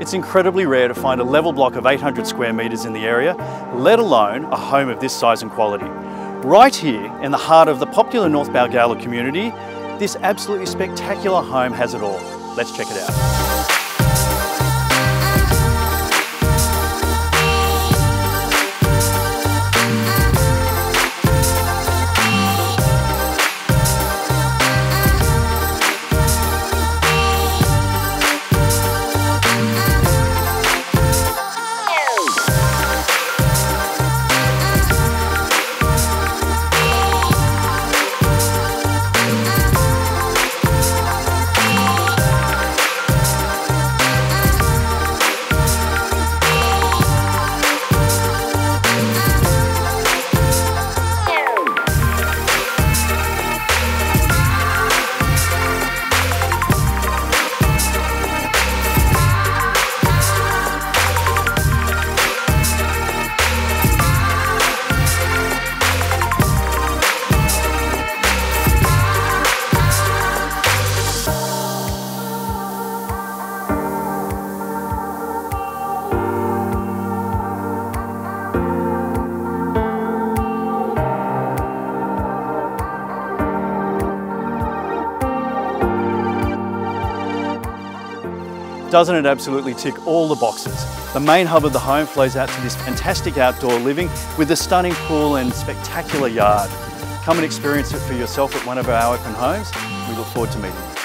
It's incredibly rare to find a level block of 800 square metres in the area, let alone a home of this size and quality. Right here in the heart of the popular North Balgowlah community, this absolutely spectacular home has it all. Let's check it out. Doesn't it absolutely tick all the boxes? The main hub of the home flows out to this fantastic outdoor living with a stunning pool and spectacular yard. Come and experience it for yourself at one of our open homes. We look forward to meeting you.